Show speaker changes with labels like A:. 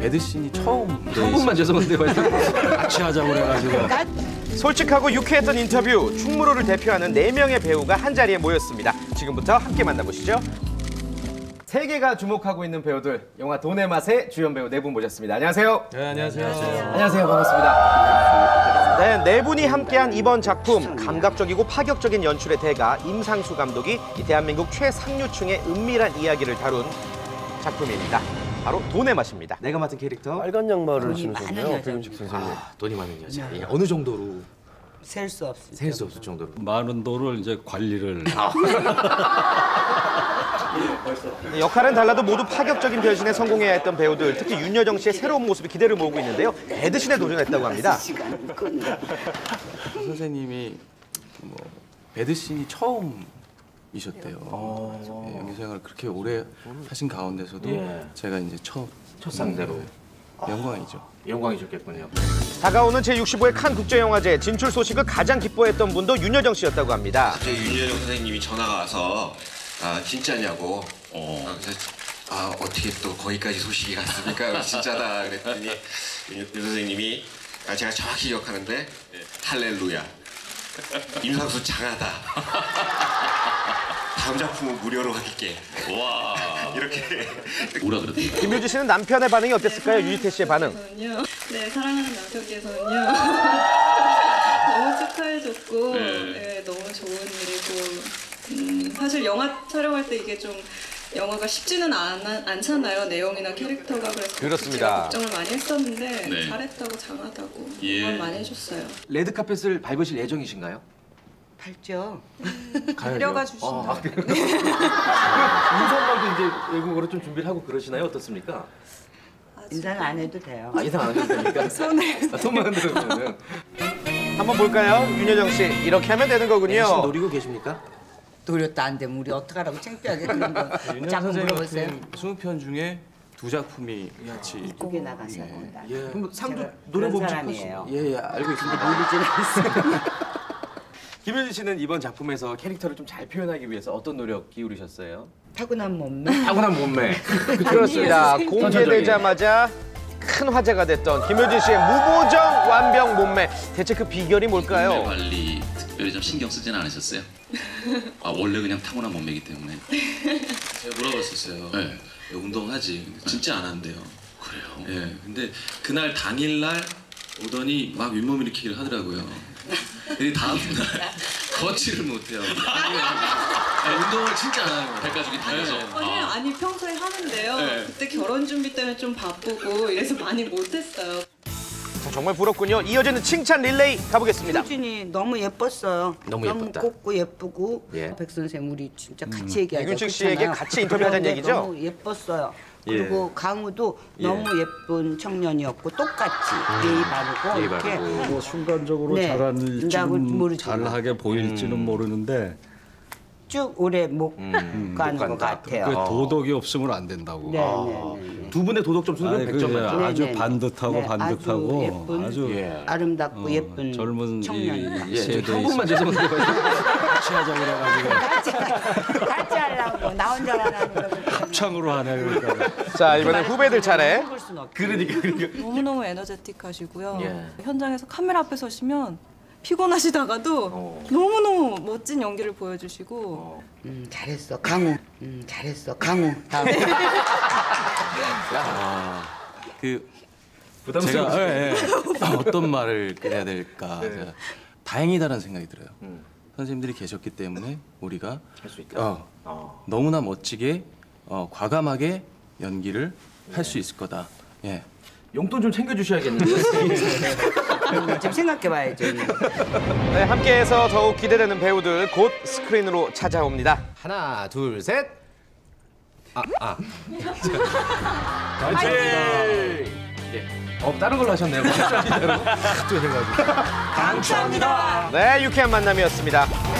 A: 배드 씬이 처음
B: 한 분만 죄송한데요. 같이 하자고 그래가지고.
C: 솔직하고 유쾌했던 인터뷰 충무로를 대표하는 네명의 배우가 한자리에 모였습니다. 지금부터 함께 만나보시죠. 세계가 주목하고 있는 배우들 영화 돈의 맛의 주연 배우 네 분 모셨습니다. 안녕하세요.
A: 네, 안녕하세요.
C: 안녕하세요. 반갑습니다. 네, 네 분이 함께한 이번 작품 감각적이고 파격적인 연출의 대가 임상수 감독이 이 대한민국 최상류층의 은밀한 이야기를 다룬 작품입니다. 바로 돈의 맛입니다. 내가 맡은 캐릭터
D: 빨간 양말을
E: 돈이 많은
D: 신으셨네요,
E: 여자.
D: 백윤식 선생님.
C: 아, 돈이 많은 여자. 예, 어느 정도로
E: 셀 수 없을
C: 셀 수 없을 정도로.
B: 많은 돈을 이제 관리를
C: 네, 역할은 달라도 모두 파격적인 변신에 성공해야 했던 배우들, 특히 윤여정 씨의 새로운 모습이 기대를 모으고 있는데요. 배드신에 도전했다고 합니다.
E: 시간.
A: 선생님이 뭐 배드 씬이 처음 이셨대요. 예, 연기 생활을 그렇게 오래 하신 가운데서도 제가 이제 첫,
C: 첫 상대로.
A: 네, 영광이죠.
C: 영광이셨겠군요. 다가오는 제65회 칸 국제영화제 진출 소식을 가장 기뻐했던 분도 윤여정 씨였다고 합니다.
F: 갑자기 윤여정 선생님이 전화가 와서 아 진짜냐고 아, 그래서 아 어떻게 또 거기까지 소식이 갔습니까? 진짜다 그랬더니 윤, 윤 선생님이 아, 제가 정확히 기억하는데 할렐루야 임상수 장하다 다음 작품은 무료로 할게 와 이렇게
G: 뭐라 그러던가.
C: 김유지 씨는 남편의 반응이 어땠을까요? 유지태 씨의 반응.
H: 저는요. 네, 사랑하는 남편께서는요. 너무 축하해줬고, 네, 너무 좋은 일이고, 음, 사실 영화 촬영할 때 이게 좀 영화가 쉽지는 않, 않잖아요. 내용이나 캐릭터가 그래서
C: 그렇습니다.
H: 제가 걱정을 많이 했었는데
G: 네.
H: 잘했다고 장하다고
G: 예.
H: 응원 많이 해줬어요.
B: 레드 카펫을 밟으실 예정이신가요?
E: 밟죠.
H: 데려가 주신다.
B: 인사말도 이제 외국어로 좀 준비를 하고 그러시나요? 어떻습니까?
E: 인사는 안 해도 돼요.
B: 아, 인사 안 하셔도 됩니까? 손을. 아, 손만 흔들으면.
C: 한번 볼까요? 윤여정 씨 이렇게 하면 되는 거군요.
B: 노리고 계십니까?
E: 노렸다 안 되면 우리 어떡하라고 창피하게 그런 거 자꾸
A: 선생님
E: 물어보세요.
A: 같은 20편 중에 두 작품이 같이
E: 이쁘게 나가는
A: 예.
B: 그럼 상도 노래
E: 그런
B: 보면
E: 사람이에요.
B: 예, 예, 알고 있습니다.
E: 모르지는 않습니다.
B: 김효진 씨는 이번 작품에서 캐릭터를 좀 잘 표현하기 위해서 어떤 노력 기울이셨어요?
E: 타고난 몸매.
B: 타고난 몸매.
C: 그렇습니다. 공개되자마자 큰 화제가 됐던 김효진 씨의 무보정 완벽 몸매. 대체 그 비결이
G: 몸매
C: 뭘까요?
G: 관리 특별히 좀 신경 쓰지는 않으셨어요? 아 원래 그냥 타고난 몸매이기 때문에. 제가 물어봤었어요. 네. 왜 운동하지? 근데 진짜 안 한대요. 그래요? 예. 근데 그날 당일날 오더니 막 윗몸 일으키기를 하더라고요. 근데 다음 날 걷지를 못해요. 아, 운동을 진짜 안 하는 거예요. 백가족이 다녀서.
H: 아니, 아니 평소에 하는데요.
G: 네.
H: 그때 결혼 준비 때문에 좀 바쁘고 이래서 많이 못했어요.
C: 자, 정말 부럽군요. 이어지는 칭찬 릴레이 가보겠습니다.
E: 효진이 너무 예뻤어요.
C: 너무 예뻤다.
E: 곱고 예쁘고
C: 예.
E: 백 선생 우리 진짜 같이 얘기하자.
C: 백윤식 씨에게
E: 그렇잖아요.
C: 같이 인터뷰하자는
E: 그런데
C: 얘기죠?
E: 너무 예뻤어요. 그리고 강우도
C: 예.
E: 너무 예쁜 청년이었고 똑같이 예의 바르고
C: 예의
E: 이렇게
C: 바르고.
B: 뭐 순간적으로
E: 네. 모르지만.
B: 잘하게 보일지는 모르는데
E: 쭉 오래 못 가는 것 같아요.
B: 그 도덕이 없으면 안 된다고.
E: 네, 네, 네.
C: 두 분의 도덕 점 수는
B: 아니,
C: 100점
B: 그
C: 만점.
B: 아주
E: 네, 네.
B: 반듯하고
E: 네,
B: 반듯하고
E: 아주 예쁜
B: 아주
C: 예.
E: 아름답고
B: 어,
E: 예쁜
B: 젊은
E: 청년.
B: 세대
C: 한 분만 죄송한데요.
B: 같이 하자고 그래가지고
E: 같이 같이 하려고 나 혼자 하라니까
B: 합창으로 하네 그러니까.
C: 자, 이번엔 후배들 차례.
E: 볼 수는 없.
C: 그러니까, 그러니까.
H: 너무너무 에너제틱하시고요.
C: 예.
H: 현장에서 카메라 앞에 서시면 피곤하시다가도
C: 어.
H: 너무너무 멋진 연기를 보여주시고
E: 음, 잘했어 강우. 음, 잘했어 강우. 다음.
A: 그
C: 부담스러워.
A: 제가 예, 예. 어떤 말을 해야 될까
C: 네.
A: 제가 다행이다라는 생각이 들어요.
C: 음.
A: 선생님들이 계셨기 때문에 우리가
C: 할 수 있다.
A: 어,
C: 어.
A: 너무나 멋지게 어, 과감하게 연기를 할
C: 네.
A: 수 있을 거다. 예.
B: 용돈 좀 챙겨주셔야겠는데요.
E: 좀 생각해봐야죠.
C: 네, 함께해서 더욱 기대되는 배우들 곧 스크린으로 찾아옵니다. 하나, 둘, 셋. 아, 아. 화이팅! 예.
B: 어 다른 걸로 하셨네요. 또 해가지고.
C: 네, 유쾌한 만남이었습니다.